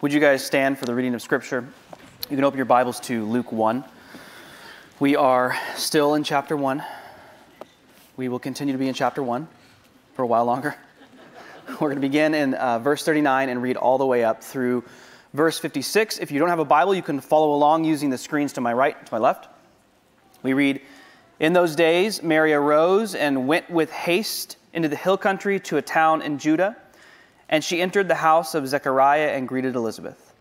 Would you guys stand for the reading of Scripture? You can open your Bibles to Luke 1. We are still in chapter 1. We will continue to be in chapter 1 for a while longer. We're going to begin in uh, verse 39 and read all the way up through verse 56. If you don't have a Bible, you can follow along using the screens to my right, to my left. We read In those days, Mary arose and went with haste into the hill country to a town in Judah and she entered the house of Zechariah and greeted Elizabeth.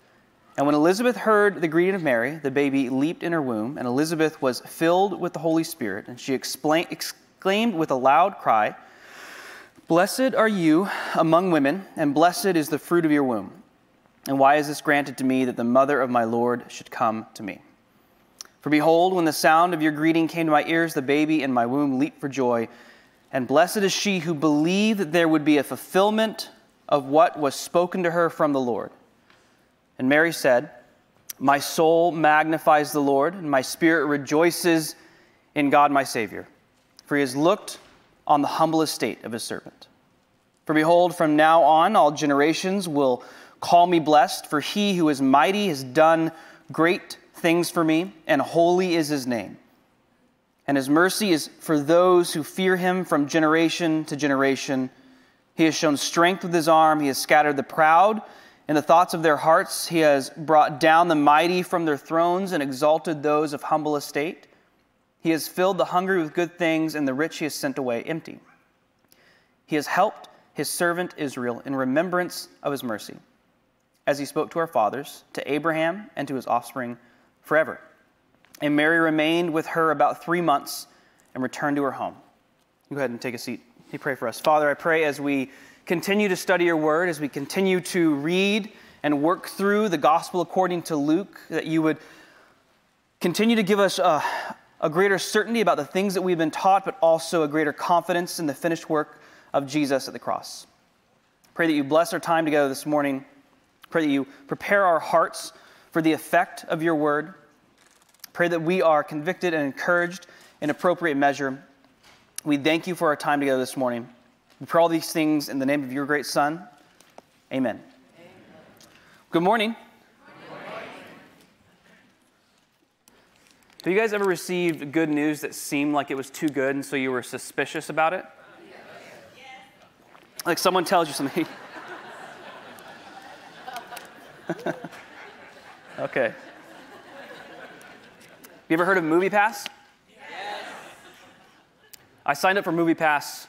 And when Elizabeth heard the greeting of Mary, the baby leaped in her womb, and Elizabeth was filled with the Holy Spirit, and she exclaimed with a loud cry, Blessed are you among women, and blessed is the fruit of your womb. And why is this granted to me that the mother of my Lord should come to me? For behold, when the sound of your greeting came to my ears, the baby in my womb leaped for joy. And blessed is she who believed that there would be a fulfillment of what was spoken to her from the Lord. And Mary said, My soul magnifies the Lord, and my spirit rejoices in God my Savior, for he has looked on the humble estate of his servant. For behold, from now on all generations will call me blessed, for he who is mighty has done great things for me, and holy is his name. And his mercy is for those who fear him from generation to generation. He has shown strength with his arm. He has scattered the proud in the thoughts of their hearts. He has brought down the mighty from their thrones and exalted those of humble estate. He has filled the hungry with good things, and the rich he has sent away empty. He has helped his servant Israel in remembrance of his mercy, as he spoke to our fathers, to Abraham, and to his offspring forever. And Mary remained with her about three months and returned to her home. Go ahead and take a seat. You pray for us. Father, I pray as we continue to study your word, as we continue to read and work through the gospel according to Luke, that you would continue to give us a, a greater certainty about the things that we've been taught, but also a greater confidence in the finished work of Jesus at the cross. Pray that you bless our time together this morning. Pray that you prepare our hearts for the effect of your word. Pray that we are convicted and encouraged in appropriate measure we thank you for our time together this morning. We pray all these things in the name of your great Son. Amen. Amen. Good morning. Good morning. Have you guys ever received good news that seemed like it was too good and so you were suspicious about it? Yes. Like someone tells you something. okay. You ever heard of MoviePass? I signed up for MoviePass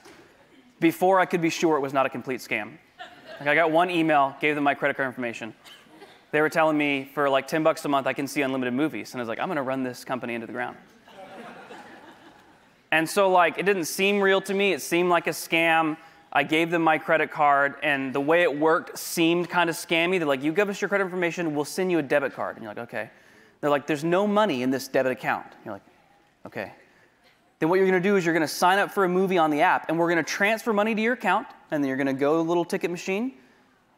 before I could be sure it was not a complete scam. Like I got one email, gave them my credit card information. They were telling me for like 10 bucks a month I can see unlimited movies. And I was like, I'm gonna run this company into the ground. and so like it didn't seem real to me, it seemed like a scam. I gave them my credit card, and the way it worked seemed kind of scammy. They're like, You give us your credit information, we'll send you a debit card. And you're like, Okay. They're like, There's no money in this debit account. You're like, Okay then what you're to do is you're going to sign up for a movie on the app, and we're going to transfer money to your account, and then you're to go to the little ticket machine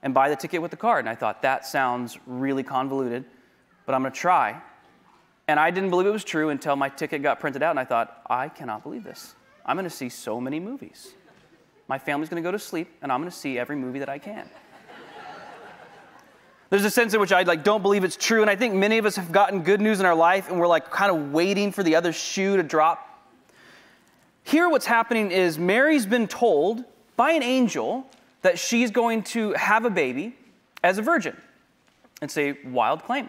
and buy the ticket with the card. And I thought, that sounds really convoluted, but I'm going to try. And I didn't believe it was true until my ticket got printed out, and I thought, I cannot believe this. I'm going to see so many movies. My family's going to go to sleep, and I'm going to see every movie that I can. There's a sense in which I like don't believe it's true, and I think many of us have gotten good news in our life, and we're like kind of waiting for the other shoe to drop here, what's happening is Mary's been told by an angel that she's going to have a baby as a virgin. It's a wild claim.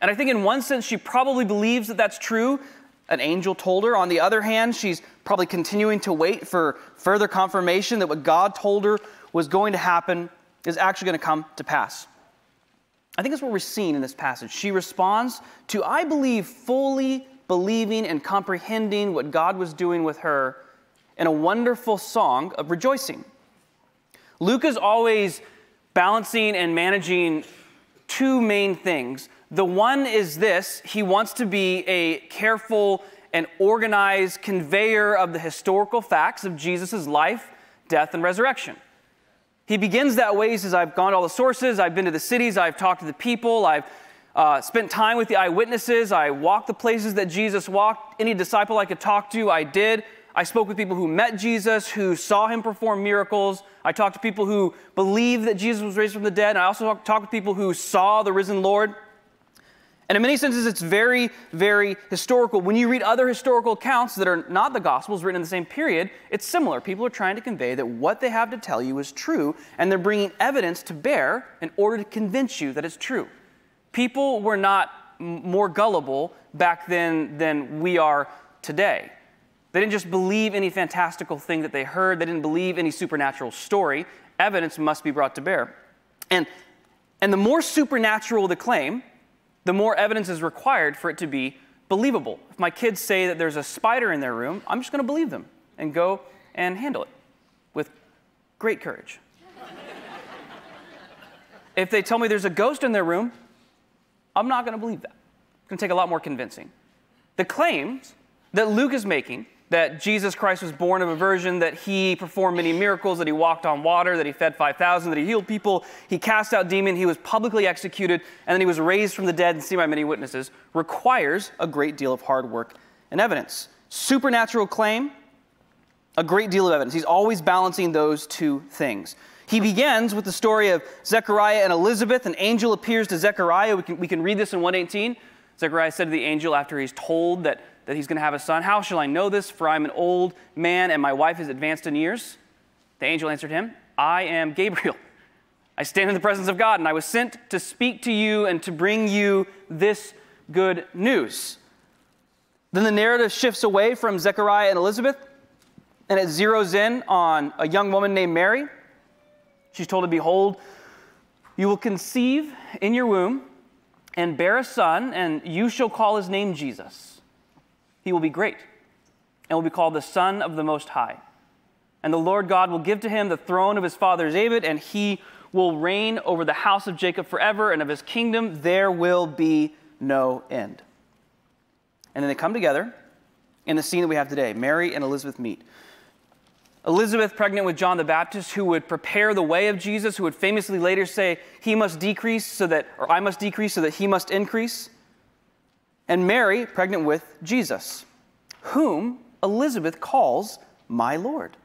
And I think, in one sense, she probably believes that that's true. An angel told her. On the other hand, she's probably continuing to wait for further confirmation that what God told her was going to happen is actually going to come to pass. I think that's what we're seeing in this passage. She responds to, I believe, fully believing and comprehending what God was doing with her in a wonderful song of rejoicing. Luke is always balancing and managing two main things. The one is this he wants to be a careful and organized conveyor of the historical facts of Jesus' life, death, and resurrection. He begins that way. He says, I've gone to all the sources, I've been to the cities, I've talked to the people, I've uh, spent time with the eyewitnesses. I walked the places that Jesus walked. Any disciple I could talk to, I did. I spoke with people who met Jesus, who saw him perform miracles. I talked to people who believe that Jesus was raised from the dead. And I also talked with people who saw the risen Lord. And in many senses, it's very, very historical. When you read other historical accounts that are not the Gospels written in the same period, it's similar. People are trying to convey that what they have to tell you is true, and they're bringing evidence to bear in order to convince you that it's true. People were not more gullible back then than we are today. They didn't just believe any fantastical thing that they heard, they didn't believe any supernatural story. Evidence must be brought to bear. And, and the more supernatural the claim, the more evidence is required for it to be believable. If my kids say that there's a spider in their room, I'm just going to believe them and go and handle it with great courage. if they tell me there's a ghost in their room, I'm not going to believe that. It's going to take a lot more convincing. The claims that Luke is making that Jesus Christ was born of a virgin, that he performed many miracles, that he walked on water, that he fed 5,000, that he healed people, he cast out demons, he was publicly executed, and then he was raised from the dead and seen by many witnesses, requires a great deal of hard work and evidence. Supernatural claim, a great deal of evidence. He's always balancing those two things. He begins with the story of Zechariah and Elizabeth. An angel appears to Zechariah. We can, we can read this in 118. Zechariah said to the angel after he's told that, that he's going to have a son, How shall I know this? For I'm an old man and my wife is advanced in years. The angel answered him, I am Gabriel. I stand in the presence of God, and I was sent to speak to you and to bring you this good news. Then the narrative shifts away from Zechariah and Elizabeth, and it zeroes in on a young woman named Mary. She's told to behold, you will conceive in your womb and bear a son, and you shall call his name Jesus. He will be great and will be called the Son of the Most High. And the Lord God will give to him the throne of his father David, and he will reign over the house of Jacob forever, and of his kingdom there will be no end. And then they come together in the scene that we have today. Mary and Elizabeth meet. Elizabeth, pregnant with John the Baptist, who would prepare the way of Jesus, who would famously later say, He must decrease so that, or I must decrease so that He must increase. And Mary, pregnant with Jesus, whom Elizabeth calls my Lord.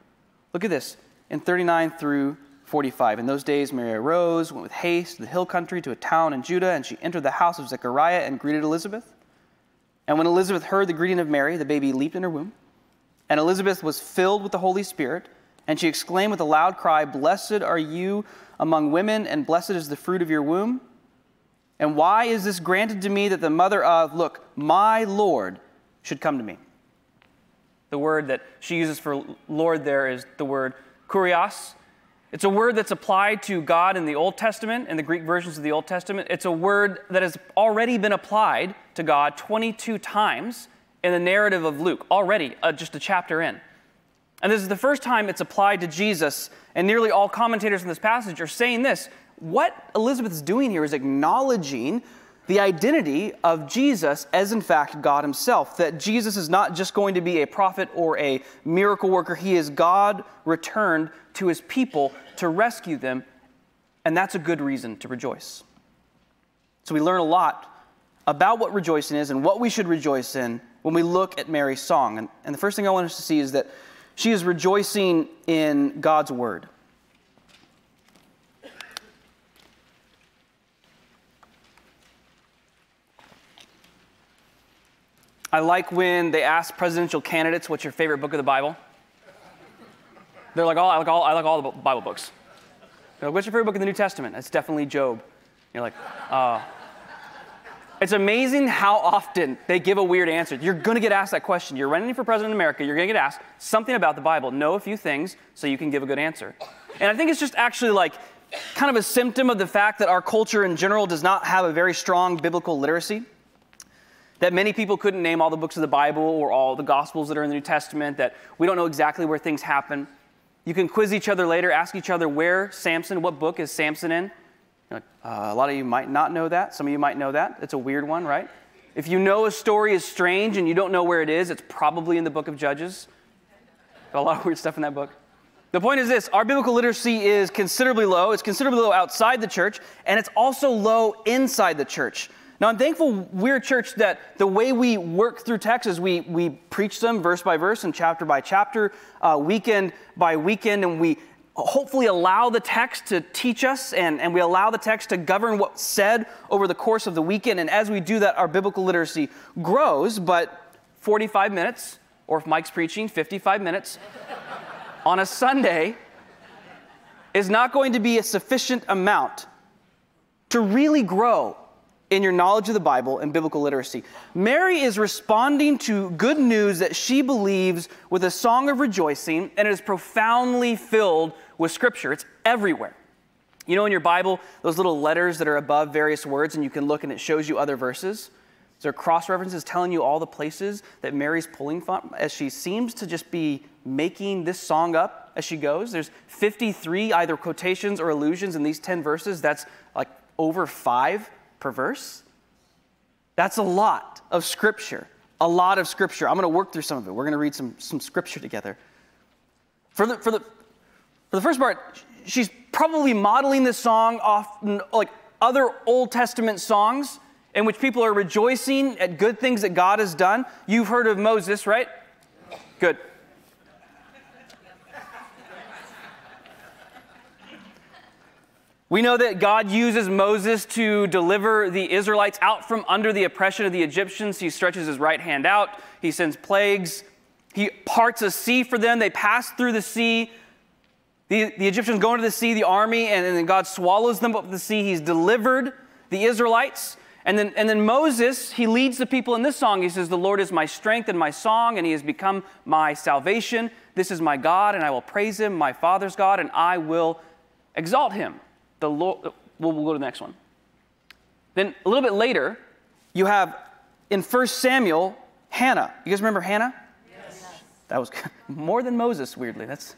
Look at this in 39 through 45. In those days, Mary arose, went with haste to the hill country to a town in Judah, and she entered the house of Zechariah and greeted Elizabeth. And when Elizabeth heard the greeting of Mary, the baby leaped in her womb. And Elizabeth was filled with the Holy Spirit, and she exclaimed with a loud cry, Blessed are you among women, and blessed is the fruit of your womb. And why is this granted to me that the mother of, look, my Lord should come to me? The word that she uses for Lord there is the word kurios. It's a word that's applied to God in the Old Testament, in the Greek versions of the Old Testament. It's a word that has already been applied to God 22 times in the narrative of Luke, already uh, just a chapter in. And this is the first time it's applied to Jesus, and nearly all commentators in this passage are saying this. What Elizabeth is doing here is acknowledging the identity of Jesus as, in fact, God Himself. That Jesus is not just going to be a prophet or a miracle worker, He is God returned to His people to rescue them, and that's a good reason to rejoice. So we learn a lot about what rejoicing is and what we should rejoice in when we look at Mary's song. And, and the first thing I want us to see is that she is rejoicing in God's word. I like when they ask presidential candidates, "What's your favorite book of the Bible?" They're like, "Oh, I like all, I like all the Bible books." Like, "What's your favorite book in the New Testament?" It's definitely Job. You're like, "Uh, it's amazing how often they give a weird answer. You're going to get asked that question. You're running for president of America, you're going to get asked something about the Bible. Know a few things so you can give a good answer. And I think it's just actually like kind of a symptom of the fact that our culture in general does not have a very strong biblical literacy. That many people couldn't name all the books of the Bible or all the Gospels that are in the New Testament, that we don't know exactly where things happen. You can quiz each other later, ask each other where Samson, what book is Samson in? Uh, a lot of you might not know that. Some of you might know that. It's a weird one, right? If you know a story is strange and you don't know where it is, it's probably in the book of Judges. Got a lot of weird stuff in that book. The point is this our biblical literacy is considerably low. It's considerably low outside the church, and it's also low inside the church. Now, I'm thankful we're a church that the way we work through texts is we, we preach them verse by verse and chapter by chapter, uh, weekend by weekend, and we hopefully allow the text to teach us and, and we allow the text to govern what's said over the course of the weekend. And as we do that, our biblical literacy grows, but 45 minutes, or if Mike's preaching, 55 minutes on a Sunday is not going to be a sufficient amount to really grow in your knowledge of the Bible and biblical literacy. Mary is responding to good news that she believes with a song of rejoicing, and is profoundly filled with Scripture. It's everywhere. You know, in your Bible, those little letters that are above various words, and you can look and it shows you other verses? There are cross references telling you all the places that Mary's pulling from as she seems to just be making this song up as she goes. There's 53 either quotations or allusions in these 10 verses. That's like over five per verse. That's a lot of scripture. A lot of scripture. I'm going to work through some of it. We're going to read some, some scripture together. For the, for, the, for the first part, she's probably modeling this song off like other Old Testament songs in which people are rejoicing at good things that God has done. You've heard of Moses, right? Good. We know that God uses Moses to deliver the Israelites out from under the oppression of the Egyptians. He stretches his right hand out, he sends plagues, he parts a sea for them. They pass through the sea. The, the Egyptians go into the sea, the army, and, and then God swallows them up the sea. He's delivered the Israelites. And then, and then Moses, he leads the people in this song. He says, The Lord is my strength and my song, and he has become my salvation. This is my God, and I will praise him, my father's God, and I will exalt him the Lord, we'll, we'll go to the next one. Then a little bit later, you have in 1 Samuel, Hannah. You guys remember Hannah? Yes. That was more than Moses, weirdly. That's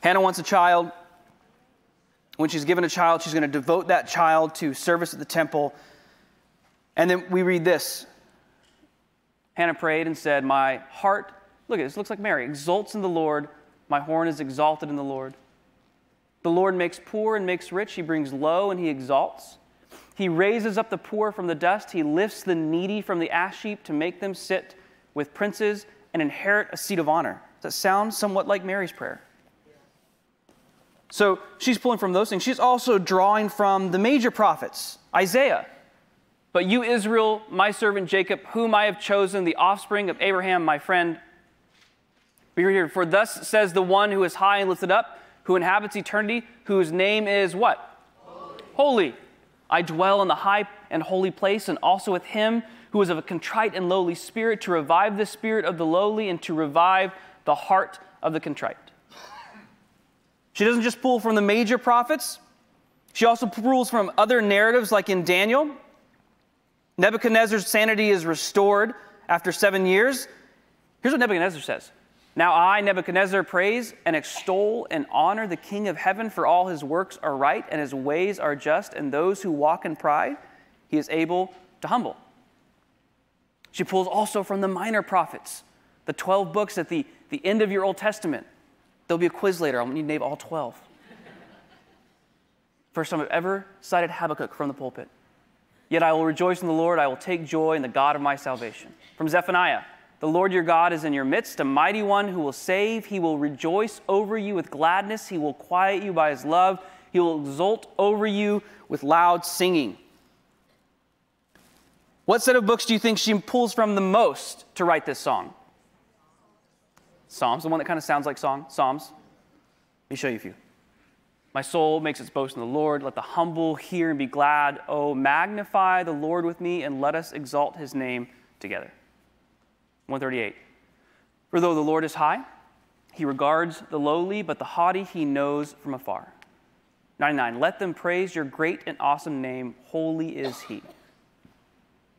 Hannah wants a child. When she's given a child, she's going to devote that child to service at the temple. And then we read this Hannah prayed and said, My heart, look at this, looks like Mary, exults in the Lord. My horn is exalted in the Lord. The Lord makes poor and makes rich. He brings low and he exalts. He raises up the poor from the dust. He lifts the needy from the ash heap to make them sit with princes and inherit a seat of honor. Does that sound somewhat like Mary's prayer? So she's pulling from those things. She's also drawing from the major prophets, Isaiah. But you, Israel, my servant Jacob, whom I have chosen, the offspring of Abraham, my friend. We read here, for thus says the one who is high and lifted up who inhabits eternity, whose name is what? Holy. holy. I dwell in the high and holy place, and also with him who is of a contrite and lowly spirit, to revive the spirit of the lowly and to revive the heart of the contrite. She doesn't just pull from the major prophets, she also pulls from other narratives, like in Daniel. Nebuchadnezzar's sanity is restored after seven years. Here's what Nebuchadnezzar says now I, Nebuchadnezzar, praise and extol and honor the King of heaven, for all his works are right and his ways are just, and those who walk in pride he is able to humble. She pulls also from the minor prophets, the 12 books at the, the end of your Old Testament. There'll be a quiz later. I'm going to name all 12. First time I've ever cited Habakkuk from the pulpit. Yet I will rejoice in the Lord. I will take joy in the God of my salvation. From Zephaniah. The Lord your God is in your midst, a mighty one who will save. He will rejoice over you with gladness. He will quiet you by his love. He will exult over you with loud singing. What set of books do you think she pulls from the most to write this song? Psalms, the one that kind of sounds like song. Psalms. Let me show you a few. My soul makes its boast in the Lord. Let the humble hear and be glad. Oh, magnify the Lord with me and let us exalt his name together. 138. For though the Lord is high, he regards the lowly, but the haughty he knows from afar. 99. Let them praise your great and awesome name. Holy is he.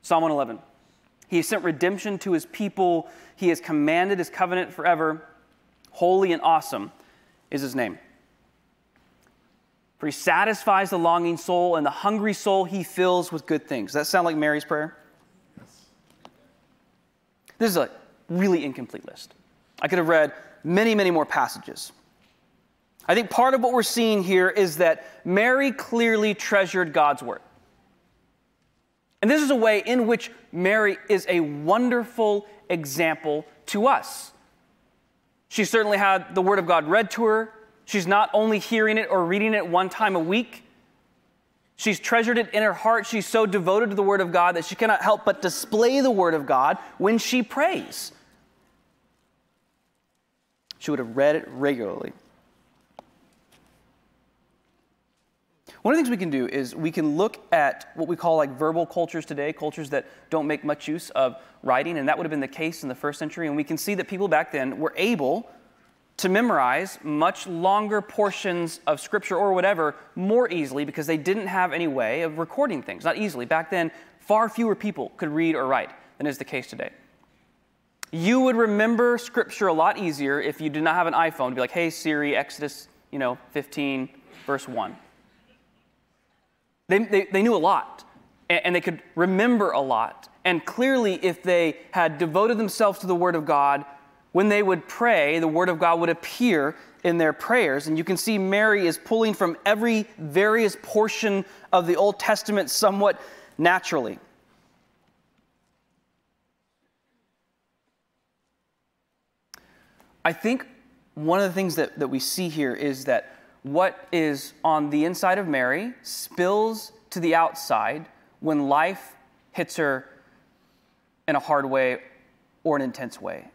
Psalm 111. He has sent redemption to his people. He has commanded his covenant forever. Holy and awesome is his name. For he satisfies the longing soul, and the hungry soul he fills with good things. Does that sound like Mary's prayer? This is a really incomplete list. I could have read many, many more passages. I think part of what we're seeing here is that Mary clearly treasured God's word. And this is a way in which Mary is a wonderful example to us. She certainly had the Word of God read to her. She's not only hearing it or reading it one time a week, she's treasured it in her heart. She's so devoted to the Word of God that she cannot help but display the Word of God when she prays. She would have read it regularly. One of the things we can do is we can look at what we call like verbal cultures today, cultures that don't make much use of writing, and that would have been the case in the first century. And we can see that people back then were able to memorize much longer portions of scripture or whatever more easily because they didn't have any way of recording things. Not easily. Back then, far fewer people could read or write than is the case today. You would remember scripture a lot easier if you did not have an iPhone to be like, hey Siri, Exodus, you know, 15, verse 1. They, they, they knew a lot, and, they could remember a lot. And clearly, if they had devoted themselves to the Word of God, when they would pray, the Word of God would appear in their prayers. And you can see Mary is pulling from every various portion of the Old Testament somewhat naturally. I think one of the things that, that we see here is that what is on the inside of Mary spills to the outside when life hits her in a hard way or an intense way.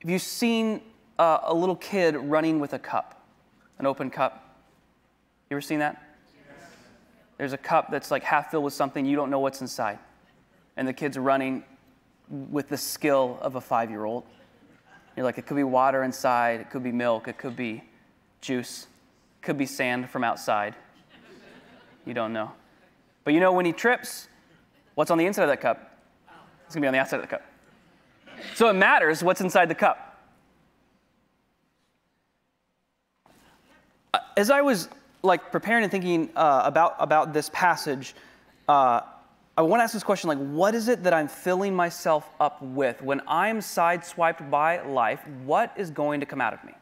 Have you seen uh, a little kid running with a cup, an open cup? You ever seen that? There's a cup that's like half filled with something, you don't know what's inside. And the kid's running with the skill of a five year old. You're like, it could be water inside, it could be milk, it could be juice. Could be sand from outside. You don't know. But you know when he trips, what's on the inside of that cup? It's going to be on the outside of the cup. So it matters what's inside the cup. Uh, as I was like preparing and thinking uh, about, about this passage, uh, I want to ask this question like, what is it that I'm filling myself up with? When I'm sideswiped by life, what is going to come out of me?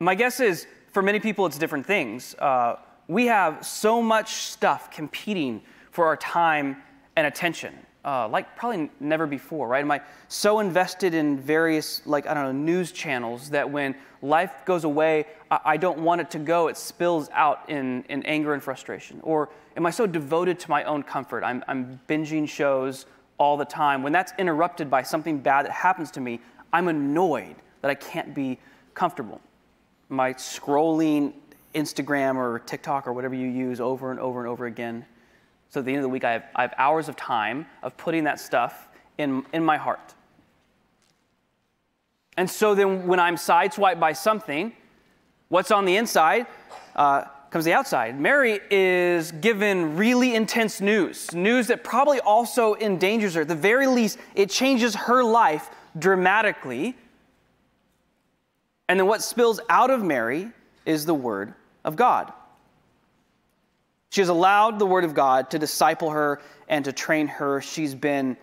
My guess is for many people, it's different things. Uh, we have so much stuff competing for our time and attention, uh, like probably never before, right? Am I so invested in various, like, I don't know, news channels that when life goes away, I, I don't want it to go, it spills out in, in anger and frustration? Or am I so devoted to my own comfort? I'm, I'm binging shows all the time. When that's interrupted by something bad that happens to me, I'm annoyed that I can't be comfortable my scrolling Instagram or TikTok or whatever you use over and over and over again. So at the end of the week, I have, I have hours of time of putting that stuff in, in my heart. And so then when I'm sideswiped by something, what's on the inside uh, comes the outside. Mary is given really intense news, news that probably also endangers her. At the very least, it changes her life dramatically and then what spills out of Mary is the Word of God. She has allowed the Word of God to disciple her and to train her. She's been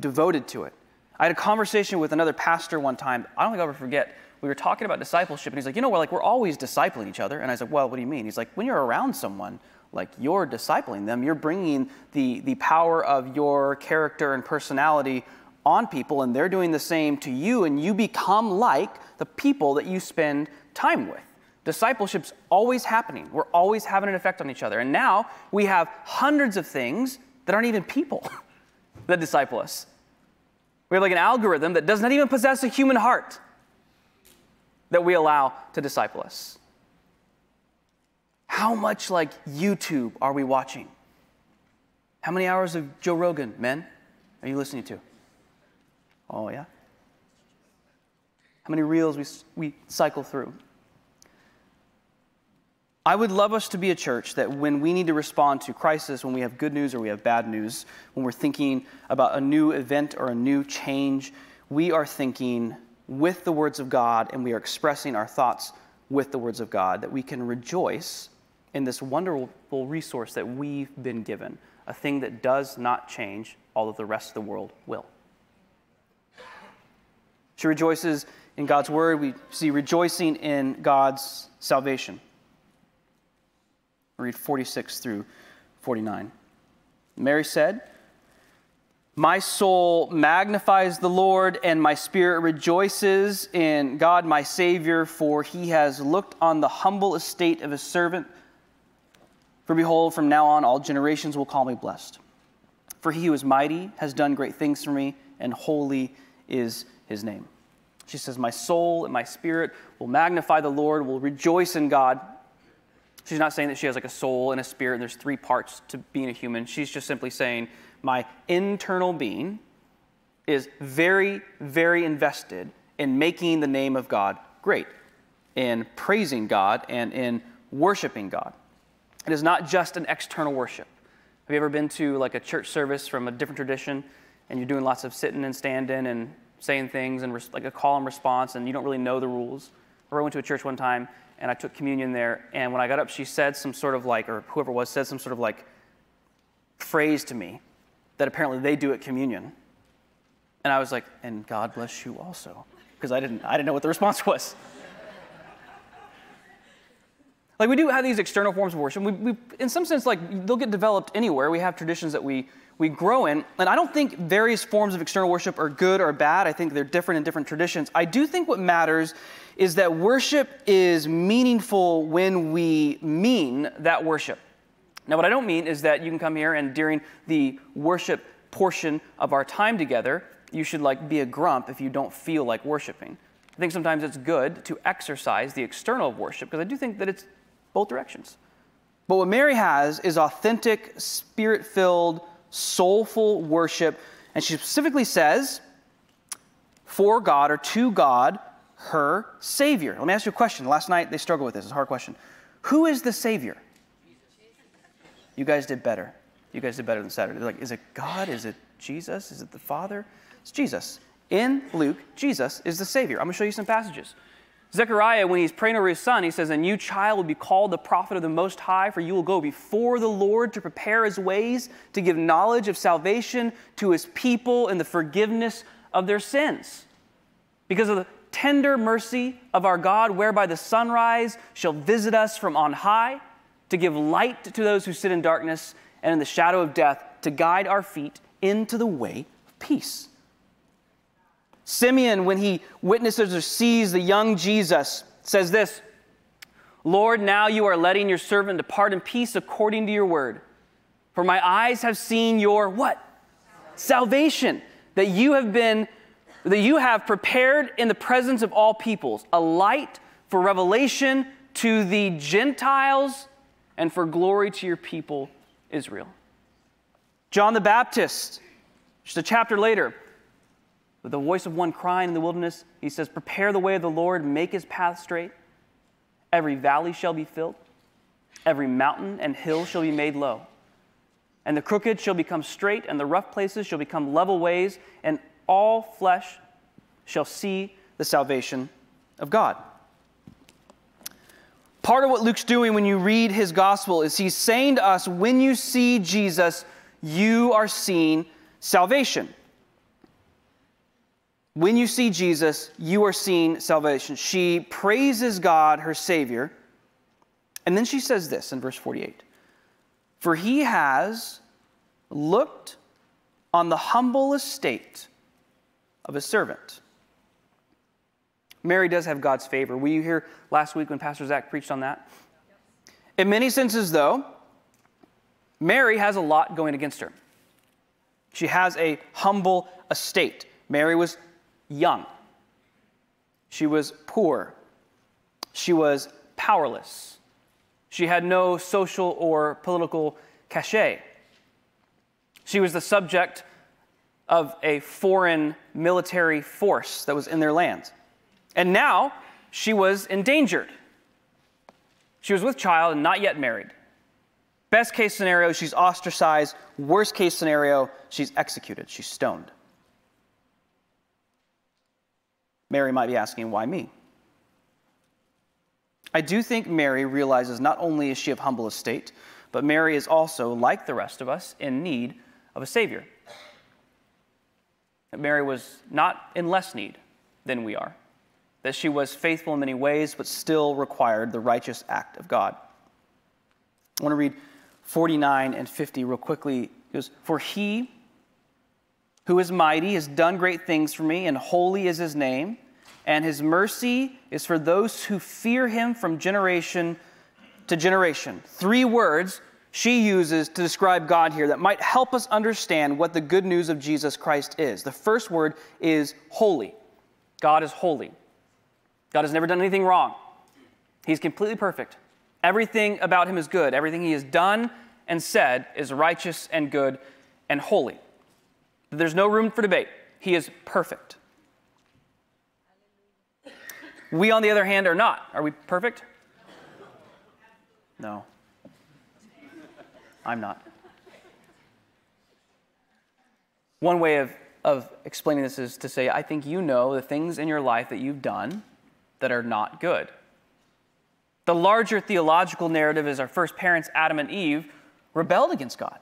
devoted to it. I had a conversation with another pastor one time. I don't think I'll ever forget. We were talking about discipleship, and he's like, You know, we're like, we're always discipling each other. And I said, Well, what do you mean? He's like, When you're around someone, like you're discipling them, you're bringing the, the power of your character and personality on people and they're doing the same to you, and you become like the people that you spend time with. Discipleship's always happening. We're always having an effect on each other. And now we have hundreds of things that aren't even people that disciple us. We have like an algorithm that does not even possess a human heart that we allow to disciple us. How much like YouTube are we watching? How many hours of Joe Rogan, men, are you listening to? Oh, yeah? How many reels we, we cycle through? I would love us to be a church that when we need to respond to crisis, when we have good news or we have bad news, when we're thinking about a new event or a new change, we are thinking with the words of God and we are expressing our thoughts with the words of God, that we can rejoice in this wonderful resource that we've been given, a thing that does not change, although the rest of the world will. She rejoices in God's word, we see rejoicing in God's salvation. read 46 through 49. Mary said, My soul magnifies the Lord, and my spirit rejoices in God my Savior, for he has looked on the humble estate of his servant. For behold, from now on all generations will call me blessed. For he who is mighty has done great things for me, and holy is his name. She says, My soul and my spirit will magnify the Lord, will rejoice in God. She's not saying that she has like a soul and a spirit, and there's three parts to being a human. She's just simply saying, My internal being is very, very invested in making the name of God great, in praising God, and in worshiping God. It is not just an external worship. Have you ever been to like a church service from a different tradition and you're doing lots of sitting and standing and saying things and like a call and response and you don't really know the rules? I went to a church one time and I took communion there and when I got up she said some sort of like or whoever was said some sort of like phrase to me that apparently they do at communion. And I was like, and God bless you also. Because I didn't I didn't know what the response was. Like we do have these external forms of worship. We, we, in some sense, like they'll get developed anywhere. We have traditions that we we grow in, and I don't think various forms of external worship are good or bad. I think they're different in different traditions. I do think what matters is that worship is meaningful when we mean that worship. Now, what I don't mean is that you can come here and during the worship portion of our time together, you should like be a grump if you don't feel like worshiping. I think sometimes it's good to exercise the external worship because I do think that it's both directions. But what Mary has is authentic, spirit filled, soulful worship. And she specifically says, for God or to God, her Savior. Let me ask you a question. Last night they struggled with this. It's a hard question. Who is the Savior? You guys did better. You guys did better than Saturday. They're like, is it God? Is it Jesus? Is it the Father? It's Jesus. In Luke, Jesus is the Savior. I'm going to show you some passages. Zechariah, when he's praying over his son, he says, A new child, will be called the prophet of the Most High, for you will go before the Lord to prepare his ways, to give knowledge of salvation to his people and the forgiveness of their sins. Because of the tender mercy of our God, whereby the sunrise shall visit us from on high, to give light to those who sit in darkness and in the shadow of death, to guide our feet into the way of peace. Simeon, when he witnesses or sees the young Jesus, says this Lord, now you are letting your servant depart in peace according to your word. For my eyes have seen your what? Salvation, that you have been, that you have prepared in the presence of all peoples, a light for revelation to the Gentiles and for glory to your people, Israel. John the Baptist, just a chapter later, with the voice of one crying in the wilderness, he says, Prepare the way of the Lord, make his path straight. Every valley shall be filled, every mountain and hill shall be made low. And the crooked shall become straight, and the rough places shall become level ways, and all flesh shall see the salvation of God. Part of what Luke's doing when you read his gospel is he's saying to us, when you see Jesus, you are seeing salvation. When you see Jesus, you are seeing salvation. She praises God, her Savior. And then she says this in verse 48 For he has looked on the humble estate of a servant. Mary does have God's favor. Were you here last week when Pastor Zach preached on that? In many senses, though, Mary has a lot going against her. She has a humble estate. Mary was young. She was poor. She was powerless. She had no social or political cachet. She was the subject of a foreign military force that was in their land. And now she was endangered. She was with child and not yet married. Best case scenario, she's ostracized. Worst case scenario, she's executed, she's stoned. Mary might be asking, why me? I do think Mary realizes not only is she of humble estate, but Mary is also, like the rest of us, in need of a Savior. Mary was not in less need than we are. that she was faithful in many ways, but still required the righteous act of God. I want to read 49 and 50 real quickly. It goes, For he who is mighty has done great things for me, and holy is his name, and his mercy is for those who fear him from generation to generation. Three words she uses to describe God here that might help us understand what the good news of Jesus Christ is. The first word is holy. God is holy. God has never done anything wrong. He's completely perfect. Everything about him is good. Everything he has done and said is righteous and good and holy. There's no room for debate. He is perfect. We, on the other hand, are not. Are we perfect? No. I'm not. One way of, of explaining this is to say, I think you know the things in your life that you've done that are not good. The larger theological narrative is our first parents, Adam and Eve, rebelled against God.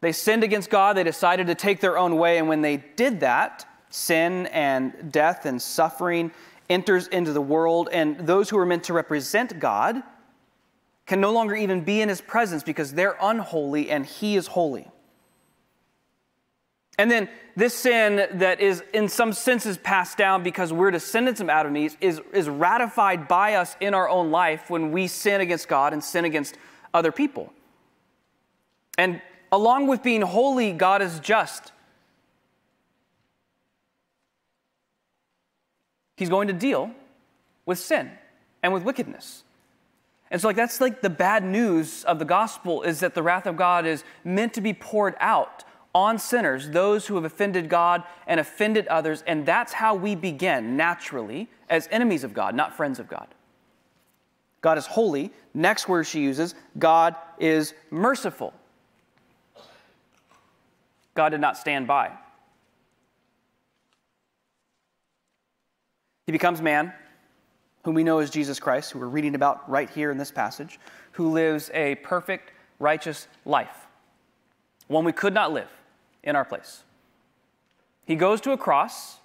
They sinned against God, they decided to take their own way, and when they did that, sin and death and suffering enters into the world, and those who are meant to represent God can no longer even be in his presence because they're unholy and he is holy. And then this sin that is in some senses passed down because we're descendants of Adam and Eve is, is ratified by us in our own life when we sin against God and sin against other people. And along with being holy, God is just. He's going to deal with sin and with wickedness. And so like that's like the bad news of the gospel is that the wrath of God is meant to be poured out on sinners, those who have offended God and offended others, and that's how we begin naturally as enemies of God, not friends of God. God is holy. Next word she uses, God is merciful. God did not stand by. He becomes man, whom we know as Jesus Christ, who we're reading about right here in this passage, who lives a perfect, righteous life, one we could not live in our place. He goes to a cross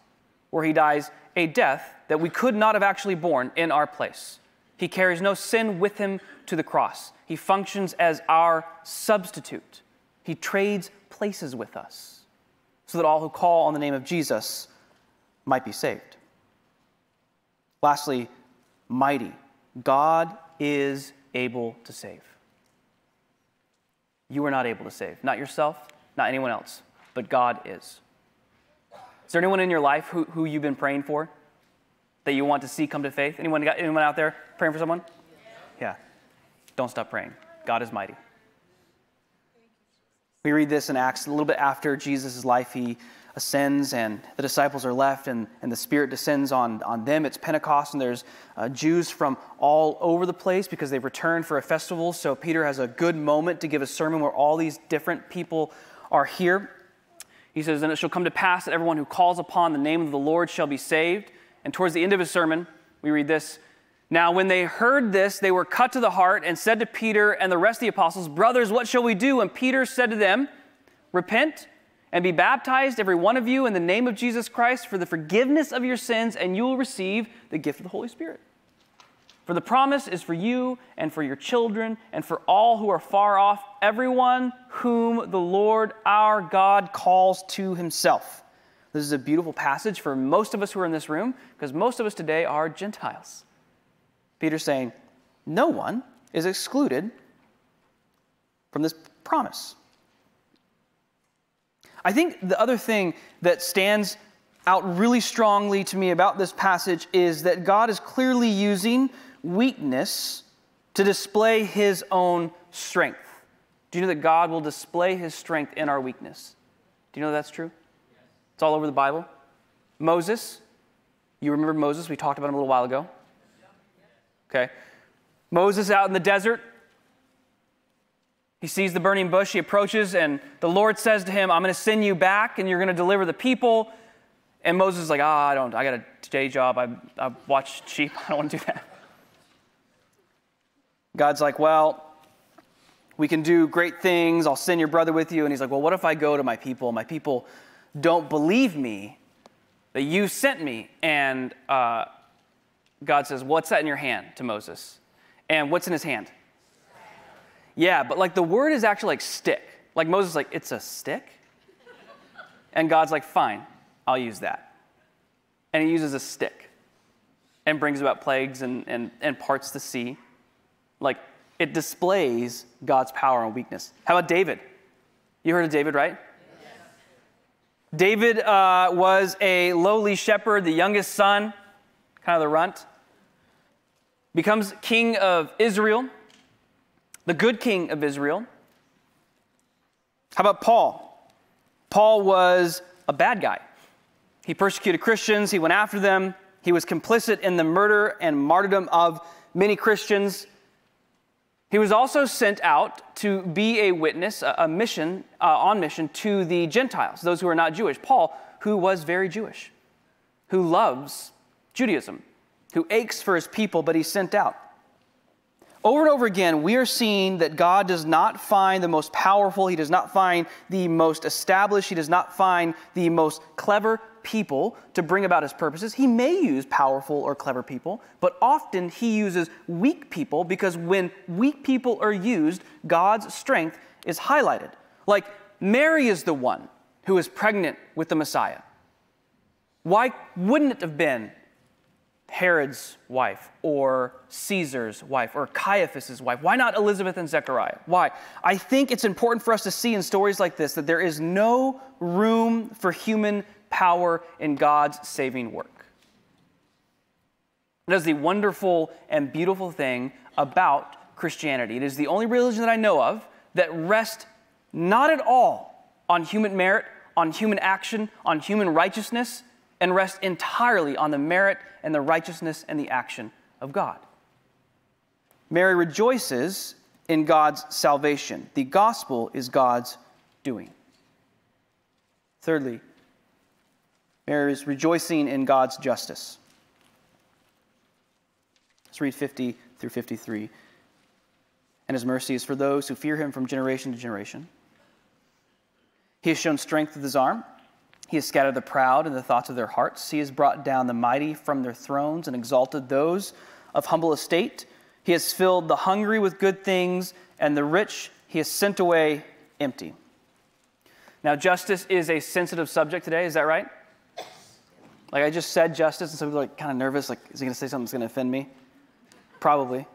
where he dies a death that we could not have actually borne in our place. He carries no sin with him to the cross. He functions as our substitute. He trades places with us so that all who call on the name of Jesus might be saved. Lastly, mighty. God is able to save. You are not able to save, not yourself, not anyone else, but God is. Is there anyone in your life who, who you've been praying for that you want to see come to faith? Anyone, got, anyone out there praying for someone? Yeah. Don't stop praying. God is mighty. We read this in Acts a little bit after Jesus' life. He ascends and the disciples are left and, and the Spirit descends on, on them. It's Pentecost and there's uh, Jews from all over the place because they've returned for a festival. So Peter has a good moment to give a sermon where all these different people are here. He says, And it shall come to pass that everyone who calls upon the name of the Lord shall be saved. And towards the end of his sermon, we read this. Now, when they heard this, they were cut to the heart and said to Peter and the rest of the apostles, Brothers, what shall we do? And Peter said to them, Repent and be baptized, every one of you, in the name of Jesus Christ for the forgiveness of your sins, and you will receive the gift of the Holy Spirit. For the promise is for you and for your children and for all who are far off, everyone whom the Lord our God calls to himself. This is a beautiful passage for most of us who are in this room because most of us today are Gentiles. Peter's saying, no one is excluded from this promise. I think the other thing that stands out really strongly to me about this passage is that God is clearly using weakness to display his own strength. Do you know that God will display his strength in our weakness? Do you know that's true? It's all over the Bible. Moses, you remember Moses? We talked about him a little while ago. Okay. Moses out in the desert, he sees the burning bush, he approaches, and the Lord says to him, I'm going to send you back and you're going to deliver the people. And Moses is like, ah, oh, I don't, I got a day job. I, I watch sheep. I don't want to do that. God's like, well, we can do great things. I'll send your brother with you. And he's like, well, what if I go to my people? My people don't believe me that you sent me. And uh, God says, What's that in your hand to Moses? And what's in his hand? Yeah, but like the word is actually like stick. Like Moses, like, it's a stick? And God's like, Fine, I'll use that. And he uses a stick and brings about plagues and, and, and parts the sea. Like, it displays God's power and weakness. How about David? You heard of David, right? Yes. David uh, was a lowly shepherd, the youngest son, kind of the runt. Becomes king of Israel, the good king of Israel. How about Paul? Paul was a bad guy. He persecuted Christians, he went after them, he was complicit in the murder and martyrdom of many Christians. He was also sent out to be a witness, a, mission, uh, on mission to the Gentiles, those who are not Jewish. Paul, who was very Jewish, who loves Judaism, who aches for his people, but he's sent out. Over and over again, we are seeing that God does not find the most powerful, He does not find the most established, He does not find the most clever people to bring about His purposes. He may use powerful or clever people, but often He uses weak people because when weak people are used, God's strength is highlighted. Like Mary is the one who is pregnant with the Messiah. Why wouldn't it have been Herod's wife or Caesar's wife or Caiaphas's wife? Why not Elizabeth and Zechariah? Why? I think it's important for us to see in stories like this that there is no room for human power in God's saving work. That is the wonderful and beautiful thing about Christianity. It is the only religion that I know of that rests not at all on human merit, on human action, on human righteousness, and rest entirely on the merit and the righteousness and the action of God. Mary rejoices in God's salvation. The gospel is God's doing. Thirdly, Mary is rejoicing in God's justice. Let's read 50 through 53. And his mercy is for those who fear him from generation to generation. He has shown strength with his arm. He has scattered the proud in the thoughts of their hearts. He has brought down the mighty from their thrones and exalted those of humble estate. He has filled the hungry with good things, and the rich he has sent away empty. Now, justice is a sensitive subject today, is that right? Like I just said justice, and some people are like kind of nervous, like, is he going to say something that's going to offend me? Probably.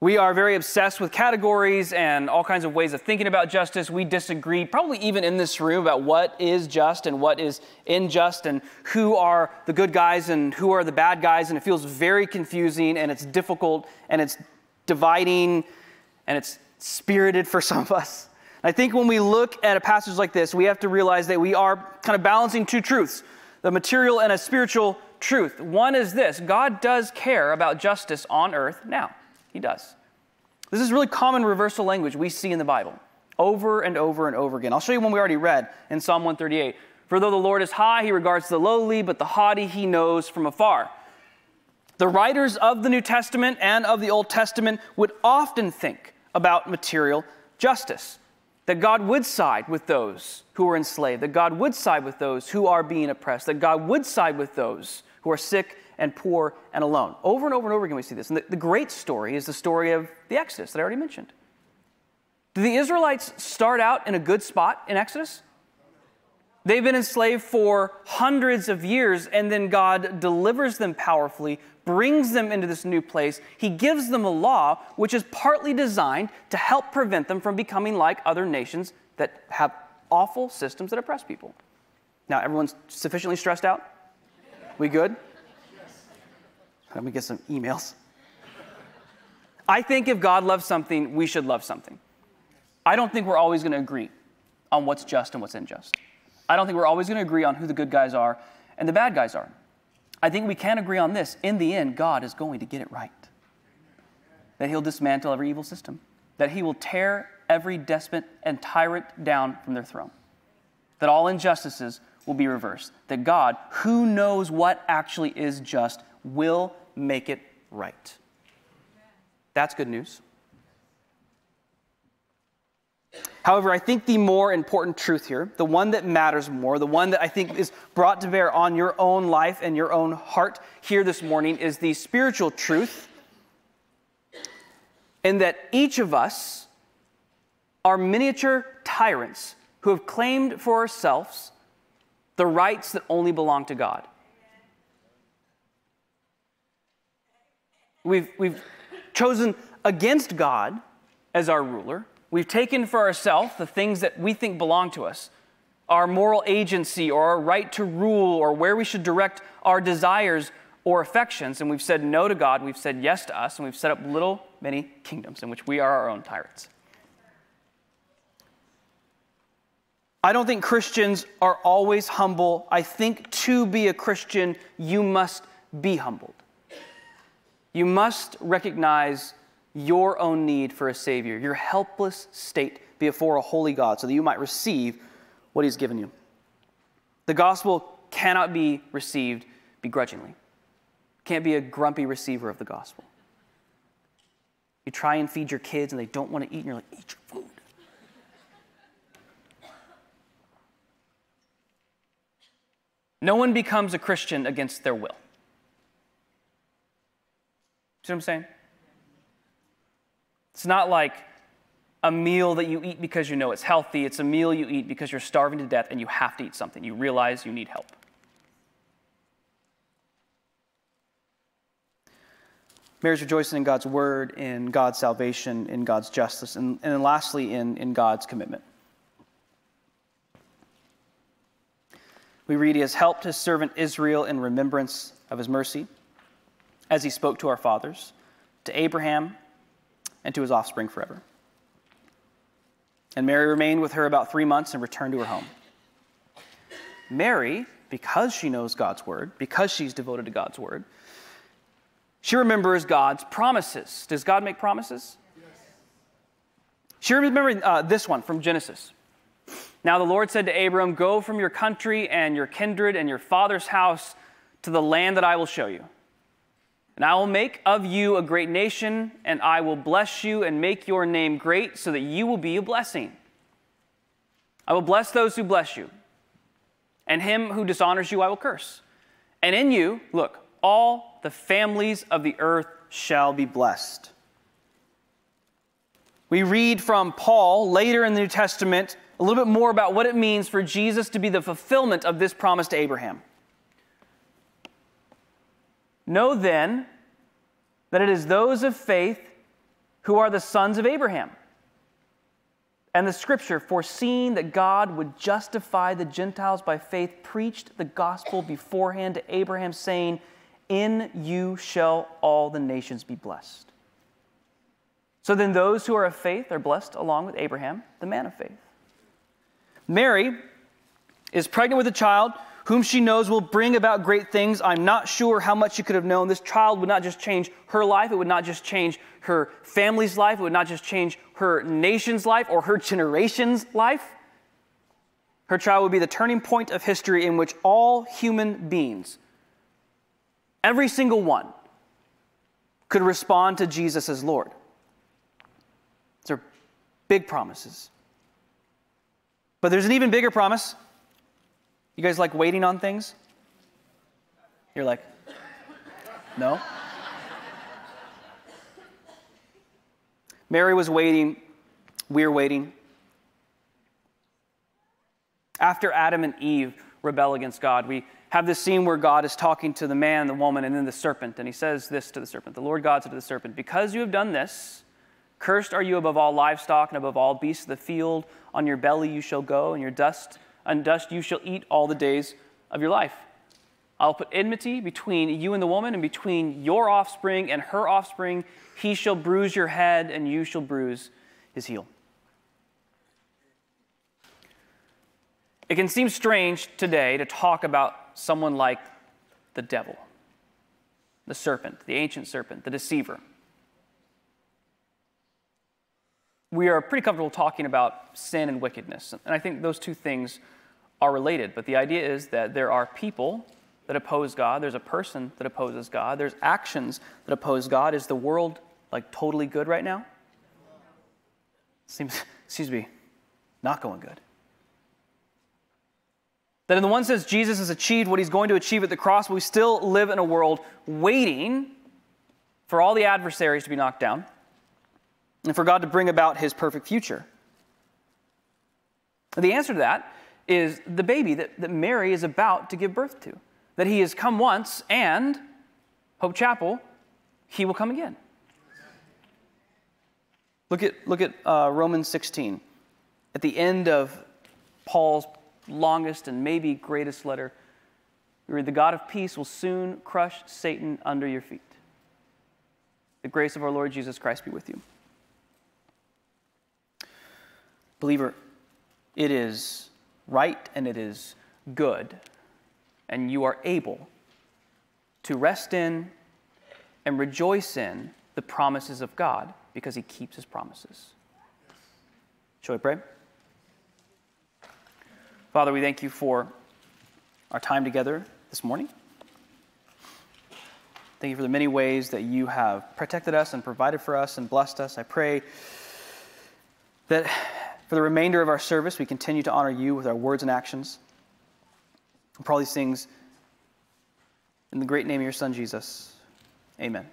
We are very obsessed with categories and all kinds of ways of thinking about justice. We disagree, probably even in this room, about what is just and what is unjust and who are the good guys and who are the bad guys. And it feels very confusing and it's difficult and it's dividing and it's spirited for some of us. I think when we look at a passage like this, we have to realize that we are kind of balancing two truths the material and a spiritual truth. One is this God does care about justice on earth now. He does. This is really common reversal language we see in the Bible over and over and over again. I'll show you one we already read in Psalm 138. For though the Lord is high, he regards the lowly, but the haughty he knows from afar. The writers of the New Testament and of the Old Testament would often think about material justice. That God would side with those who are enslaved, that God would side with those who are being oppressed, that God would side with those who are sick and poor and alone. Over and over and over again, we see this. And the, the great story is the story of the Exodus that I already mentioned. Did the Israelites start out in a good spot in Exodus? They've been enslaved for hundreds of years, and then God delivers them powerfully, brings them into this new place. He gives them a law which is partly designed to help prevent them from becoming like other nations that have awful systems that oppress people. Now, everyone's sufficiently stressed out? We good? Let me get some emails. I think if God loves something, we should love something. I don't think we're always going to agree on what's just and what's unjust. I don't think we're always going to agree on who the good guys are and the bad guys are. I think we can agree on this. In the end, God is going to get it right. That He'll dismantle every evil system, that He will tear every despot and tyrant down from their throne, that all injustices will be reversed, that God, who knows what actually is just, will make it right. That's good news. However, I think the more important truth here, the one that matters more, the one that I think is brought to bear on your own life and your own heart here this morning, is the spiritual truth in that each of us are miniature tyrants who have claimed for ourselves the rights that only belong to God. We've, we've chosen against God as our ruler. We've taken for ourselves the things that we think belong to us our moral agency or our right to rule or where we should direct our desires or affections. And we've said no to God, we've said yes to us, and we've set up little, many kingdoms in which we are our own tyrants. I don't think Christians are always humble. I think to be a Christian, you must be humbled. You must recognize your own need for a Savior, your helpless state before a holy God, so that you might receive what He's given you. The gospel cannot be received begrudgingly, can't be a grumpy receiver of the gospel. You try and feed your kids and they don't want to eat, and you're like, eat your food. No one becomes a Christian against their will. See what I'm saying? It's not like a meal that you eat because you know it's healthy. It's a meal you eat because you're starving to death and you have to eat something. You realize you need help. Mary's rejoicing in God's word, in God's salvation, in God's justice, and, and lastly, in, in God's commitment. We read, He has helped His servant Israel in remembrance of His mercy, as He spoke to our fathers, to Abraham, and to his offspring forever. And Mary remained with her about three months and returned to her home. Mary, because she knows God's word, because she's devoted to God's word, she remembers God's promises. Does God make promises? Yes. She remembers uh, this one from Genesis. Now the Lord said to Abram, Go from your country and your kindred and your father's house to the land that I will show you. And I will make of you a great nation, and I will bless you and make your name great, so that you will be a blessing. I will bless those who bless you, and him who dishonors you I will curse. And in you, look, all the families of the earth shall be blessed. We read from Paul later in the New Testament a little bit more about what it means for Jesus to be the fulfillment of this promise to Abraham. Know then that it is those of faith who are the sons of Abraham. And the scripture, foreseeing that God would justify the Gentiles by faith, preached the gospel beforehand to Abraham, saying, In you shall all the nations be blessed. So then, those who are of faith are blessed along with Abraham, the man of faith. Mary is pregnant with a child whom she knows will bring about great things. I'm not sure how much she could have known. This child would not just change her life, it would not just change her family's life, it would not just change her nation's life or her generation's life. Her child would be the turning point of history in which all human beings, every single one, could respond to Jesus as Lord. These are big promises. But there's an even bigger promise. You guys like waiting on things? You're like, no? Mary was waiting. We're waiting. After Adam and Eve rebel against God, we have this scene where God is talking to the man, the woman, and then the serpent. And he says this to the serpent The Lord God said to the serpent, Because you have done this, cursed are you above all livestock and above all beasts of the field. On your belly you shall go, and your dust and dust you shall eat all the days of your life. I'll put enmity between you and the woman, and between your offspring and her offspring. He shall bruise your head, and you shall bruise his heel. It can seem strange today to talk about someone like the devil, the serpent, the ancient serpent, the deceiver. We are pretty comfortable talking about sin and wickedness, and I think those two things are related. But the idea is that there are people that oppose God, there's a person that opposes God, there's actions that oppose God. Is the world like totally good right now? Seems, excuse me, not going good. That in the one sense, Jesus has achieved what he's going to achieve at the cross, but we still live in a world waiting for all the adversaries to be knocked down and for God to bring about his perfect future. The answer to that is the baby that, that Mary is about to give birth to. That he has come once, and Hope Chapel, he will come again. Look at, look at uh, Romans 16. At the end of Paul's longest and maybe greatest letter, we read, The God of peace will soon crush Satan under your feet. The grace of our Lord Jesus Christ be with you. Believer, it is right and it is good, and you are able to rest in and rejoice in the promises of God because He keeps His promises. Shall we pray? Father, we thank you for our time together this morning. Thank you for the many ways that you have protected us and provided for us and blessed us. I pray that for the remainder of our service, we continue to honor you with our words and actions. For all these things, in the great name of your Son, Jesus, amen.